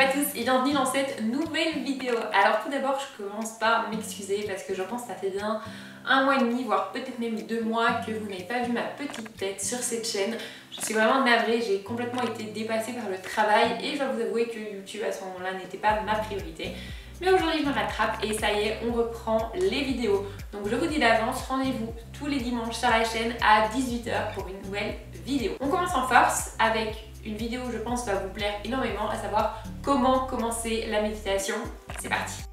à tous et bienvenue dans cette nouvelle vidéo. Alors tout d'abord je commence par m'excuser parce que je pense que ça fait bien un mois et demi, voire peut-être même deux mois que vous n'avez pas vu ma petite tête sur cette chaîne. Je suis vraiment navrée, j'ai complètement été dépassée par le travail et je dois vous avouer que YouTube à ce moment-là n'était pas ma priorité. Mais aujourd'hui je me rattrape et ça y est, on reprend les vidéos. Donc je vous dis d'avance, rendez-vous tous les dimanches sur la chaîne à 18h pour une nouvelle vidéo. On commence en force avec une vidéo je pense va vous plaire énormément, à savoir comment commencer la méditation. C'est parti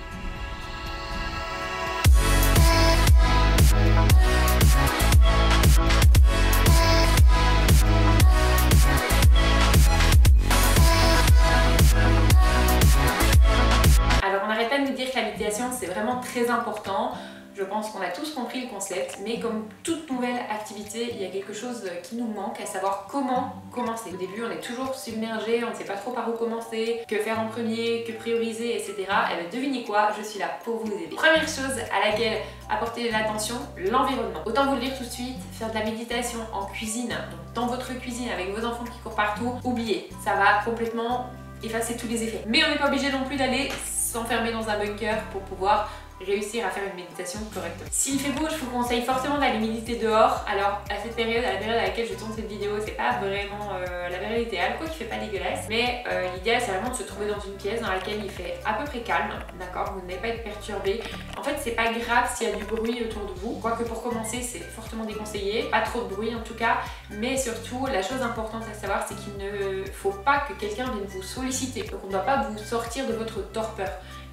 Alors on n'arrête pas de nous dire que la méditation c'est vraiment très important. Je pense qu'on a tous compris le concept, mais comme toute nouvelle activité, il y a quelque chose qui nous manque, à savoir comment commencer. Au début, on est toujours submergé, on ne sait pas trop par où commencer, que faire en premier, que prioriser, etc. Et bien devinez quoi, je suis là pour vous aider. Première chose à laquelle apporter l'attention, l'environnement. Autant vous le dire tout de suite, faire de la méditation en cuisine, donc dans votre cuisine avec vos enfants qui courent partout, oubliez, ça va complètement effacer tous les effets. Mais on n'est pas obligé non plus d'aller s'enfermer dans un bunker pour pouvoir réussir à faire une méditation correctement. S'il fait beau, je vous conseille forcément d'aller méditer dehors. Alors à cette période, à la période à laquelle je tourne cette vidéo, c'est pas vraiment euh, la période idéale, quoi qu'il fait pas dégueulasse. Mais euh, l'idéal c'est vraiment de se trouver dans une pièce dans laquelle il fait à peu près calme, d'accord? Vous n'allez pas être perturbé. En fait, c'est pas grave s'il y a du bruit autour de vous. Quoique pour commencer, c'est fortement déconseillé. Pas trop de bruit en tout cas. Mais surtout, la chose importante à savoir, c'est qu'il ne faut pas que quelqu'un vienne vous solliciter. Donc on ne doit pas vous sortir de votre torpeur.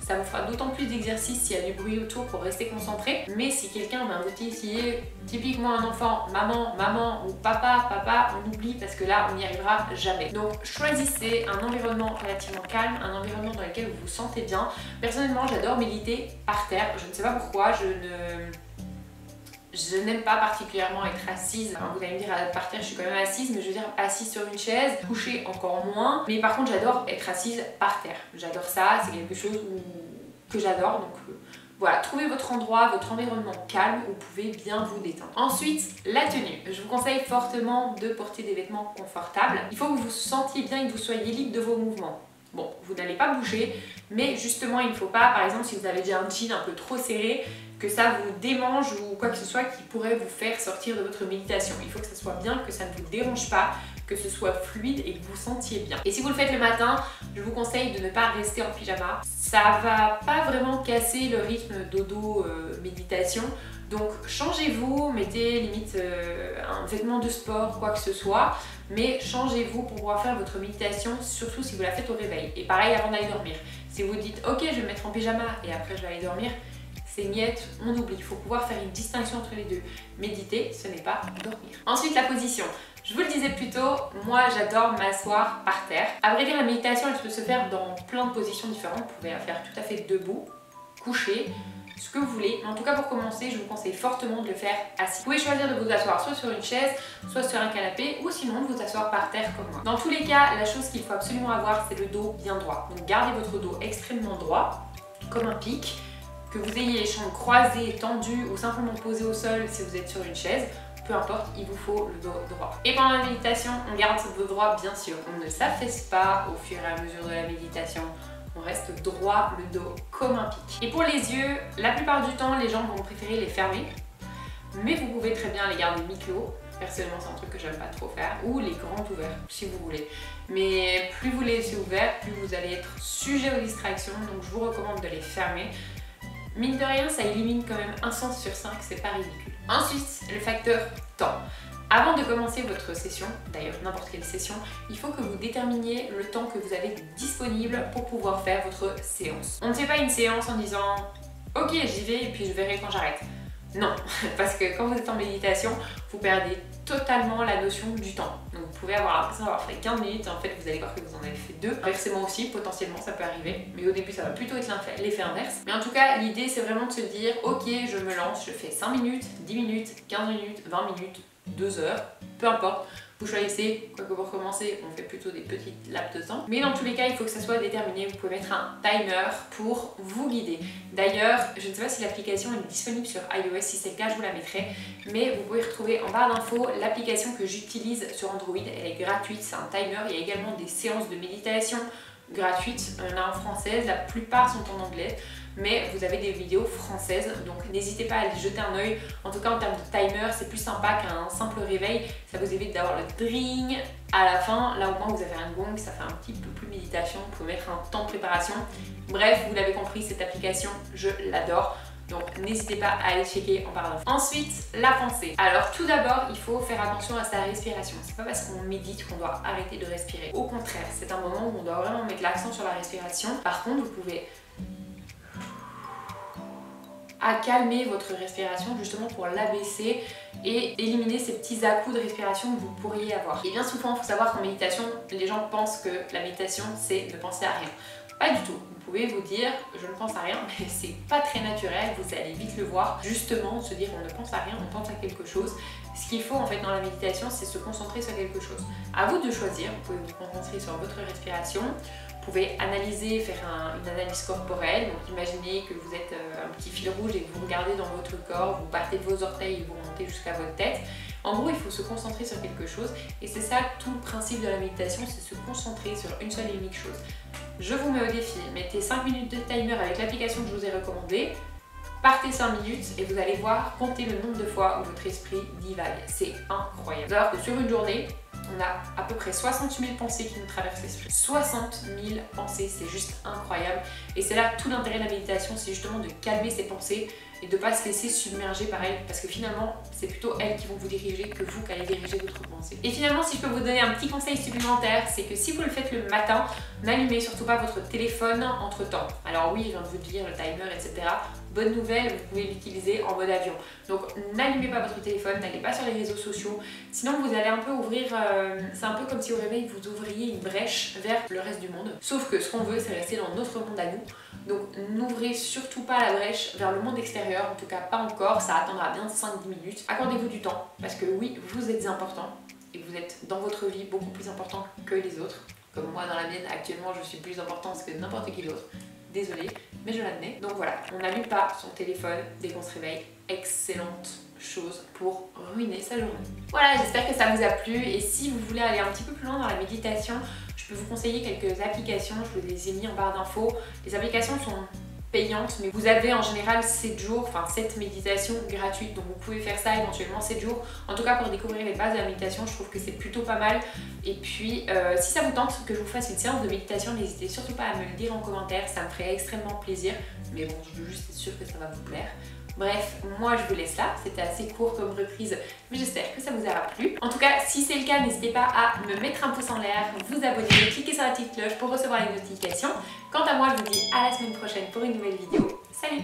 Ça vous fera d'autant plus d'exercice s'il y a du bruit autour pour rester concentré. Mais si quelqu'un vous titiller, typiquement un enfant, maman, maman ou papa, papa, on oublie parce que là, on n'y arrivera jamais. Donc choisissez un environnement relativement calme, un environnement dans lequel vous vous sentez bien. Personnellement, j'adore méditer par terre. Je ne sais pas pourquoi, je ne je n'aime pas particulièrement être assise. vous allez me dire, par terre, je suis quand même assise, mais je veux dire assise sur une chaise, couchée encore moins. Mais par contre, j'adore être assise par terre. J'adore ça, c'est quelque chose que j'adore. Donc euh, voilà, trouvez votre endroit, votre environnement calme où vous pouvez bien vous détendre. Ensuite, la tenue. Je vous conseille fortement de porter des vêtements confortables. Il faut que vous vous sentiez bien et que vous soyez libre de vos mouvements. Bon, vous n'allez pas bouger, mais justement, il ne faut pas, par exemple, si vous avez déjà un jean un peu trop serré, que ça vous démange ou quoi que ce soit qui pourrait vous faire sortir de votre méditation. Il faut que ça soit bien, que ça ne vous dérange pas, que ce soit fluide et que vous sentiez bien. Et si vous le faites le matin, je vous conseille de ne pas rester en pyjama. Ça va pas vraiment casser le rythme dodo euh, méditation. Donc changez-vous, mettez limite euh, un vêtement de sport, quoi que ce soit, mais changez-vous pour pouvoir faire votre méditation, surtout si vous la faites au réveil. Et pareil avant d'aller dormir. Si vous dites ok je vais me mettre en pyjama et après je vais aller dormir, c'est niette, on oublie. Il faut pouvoir faire une distinction entre les deux. Méditer, ce n'est pas dormir. Ensuite, la position. Je vous le disais plus tôt, moi j'adore m'asseoir par terre. À vrai dire, la méditation, elle peut se faire dans plein de positions différentes. Vous pouvez la faire tout à fait debout, couché, ce que vous voulez. En tout cas, pour commencer, je vous conseille fortement de le faire assis. Vous pouvez choisir de vous asseoir soit sur une chaise, soit sur un canapé, ou sinon de vous asseoir par terre comme moi. Dans tous les cas, la chose qu'il faut absolument avoir, c'est le dos bien droit. Donc gardez votre dos extrêmement droit, comme un pic que vous ayez les jambes croisées, tendues ou simplement posées au sol si vous êtes sur une chaise, peu importe, il vous faut le dos droit. Et pendant la méditation, on garde ce dos droit bien sûr. On ne s'affaisse pas au fur et à mesure de la méditation. On reste droit, le dos comme un pic. Et pour les yeux, la plupart du temps, les gens vont préférer les fermer. Mais vous pouvez très bien les garder mi-clos. Personnellement, c'est un truc que j'aime pas trop faire. Ou les grands ouverts, si vous voulez. Mais plus vous les laissez ouverts, plus vous allez être sujet aux distractions. Donc je vous recommande de les fermer. Mine de rien, ça élimine quand même un sens sur 5, c'est pas ridicule. Ensuite, le facteur temps. Avant de commencer votre session, d'ailleurs n'importe quelle session, il faut que vous déterminiez le temps que vous avez disponible pour pouvoir faire votre séance. On ne fait pas une séance en disant ok j'y vais et puis je verrai quand j'arrête. Non, parce que quand vous êtes en méditation, vous perdez totalement la notion du temps. Donc vous pouvez avoir l'impression d'avoir fait 15 minutes en fait vous allez voir que vous en avez fait deux. Inversement aussi, potentiellement ça peut arriver, mais au début ça va plutôt être l'effet inverse. Mais en tout cas, l'idée c'est vraiment de se dire ok, je me lance, je fais 5 minutes, 10 minutes, 15 minutes, 20 minutes, 2 heures, peu importe. Choisissez, quoi que pour commencer, on fait plutôt des petites laps de temps. Mais dans tous les cas, il faut que ça soit déterminé. Vous pouvez mettre un timer pour vous guider. D'ailleurs, je ne sais pas si l'application est disponible sur iOS. Si c'est le cas, je vous la mettrai. Mais vous pouvez retrouver en barre d'infos l'application que j'utilise sur Android. Elle est gratuite, c'est un timer. Il y a également des séances de méditation gratuites, il y en a en française, la plupart sont en anglais mais vous avez des vidéos françaises, donc n'hésitez pas à aller jeter un oeil. En tout cas, en termes de timer, c'est plus sympa qu'un simple réveil. Ça vous évite d'avoir le dring à la fin. Là, au moins, vous avez un gong, ça fait un petit peu plus méditation. Vous pouvez mettre un temps de préparation. Bref, vous l'avez compris, cette application, je l'adore. Donc n'hésitez pas à aller checker en parlant. Ensuite, la pensée. Alors tout d'abord, il faut faire attention à sa respiration. C'est pas parce qu'on médite qu'on doit arrêter de respirer. Au contraire, c'est un moment où on doit vraiment mettre l'accent sur la respiration. Par contre, vous pouvez à calmer votre respiration justement pour l'abaisser et éliminer ces petits à-coups de respiration que vous pourriez avoir. Et bien souvent, il faut savoir qu'en méditation, les gens pensent que la méditation, c'est ne penser à rien. Pas du tout. Pouvez vous dire, je ne pense à rien, mais c'est pas très naturel, vous allez vite le voir. Justement, se dire on ne pense à rien, on pense à quelque chose. Ce qu'il faut en fait dans la méditation, c'est se concentrer sur quelque chose. À vous de choisir, vous pouvez vous concentrer sur votre respiration, vous pouvez analyser, faire une analyse corporelle. Donc imaginez que vous êtes euh, un petit fil rouge et que vous regardez dans votre corps, vous partez de vos orteils et vous montez jusqu'à votre tête. En gros, il faut se concentrer sur quelque chose et c'est ça tout le principe de la méditation, c'est se concentrer sur une seule et unique chose. Je vous mets au défi, mettez 5 minutes de timer avec l'application que je vous ai recommandée, partez 5 minutes et vous allez voir, compter le nombre de fois où votre esprit divague. C'est incroyable. Alors que sur une journée, on a à peu près 60 000 pensées qui nous traversent l'esprit. 60 000 pensées, c'est juste incroyable. Et c'est là tout l'intérêt de la méditation, c'est justement de calmer ces pensées et de ne pas se laisser submerger par elles parce que finalement c'est plutôt elles qui vont vous diriger que vous qui allez diriger votre pensée. Et finalement si je peux vous donner un petit conseil supplémentaire c'est que si vous le faites le matin n'allumez surtout pas votre téléphone entre temps. Alors oui je viens de vous dire le timer etc. Bonne nouvelle, vous pouvez l'utiliser en mode avion. Donc n'allumez pas votre téléphone, n'allez pas sur les réseaux sociaux. Sinon vous allez un peu ouvrir, euh, c'est un peu comme si au réveil vous ouvriez une brèche vers le reste du monde. Sauf que ce qu'on veut c'est rester dans notre monde à nous. Donc n'ouvrez surtout pas la brèche vers le monde extérieur, en tout cas pas encore, ça attendra bien 5-10 minutes. Accordez-vous du temps, parce que oui, vous êtes important, et vous êtes dans votre vie beaucoup plus important que les autres. Comme moi dans la mienne, actuellement je suis plus importante que n'importe qui d'autre. Désolée, mais je l'admets. Donc voilà, on n'allume pas son téléphone dès qu'on se réveille. Excellente chose pour ruiner sa journée. Voilà, j'espère que ça vous a plu et si vous voulez aller un petit peu plus loin dans la méditation, je peux vous conseiller quelques applications, je vous les ai mis en barre d'infos. Les applications sont mais vous avez en général 7 jours, enfin 7 méditations gratuites, donc vous pouvez faire ça éventuellement 7 jours. En tout cas, pour découvrir les bases de la méditation, je trouve que c'est plutôt pas mal. Et puis, euh, si ça vous tente que je vous fasse une séance de méditation, n'hésitez surtout pas à me le dire en commentaire, ça me ferait extrêmement plaisir. Mais bon, je veux juste sûre que ça va vous plaire. Bref, moi je vous laisse là, c'était assez court comme reprise, mais j'espère que ça vous aura plu. En tout cas, si c'est le cas, n'hésitez pas à me mettre un pouce en l'air, vous abonner, cliquer sur la petite cloche pour recevoir les notifications. Quant à moi, je vous dis à la semaine prochaine pour une nouvelle vidéo. Salut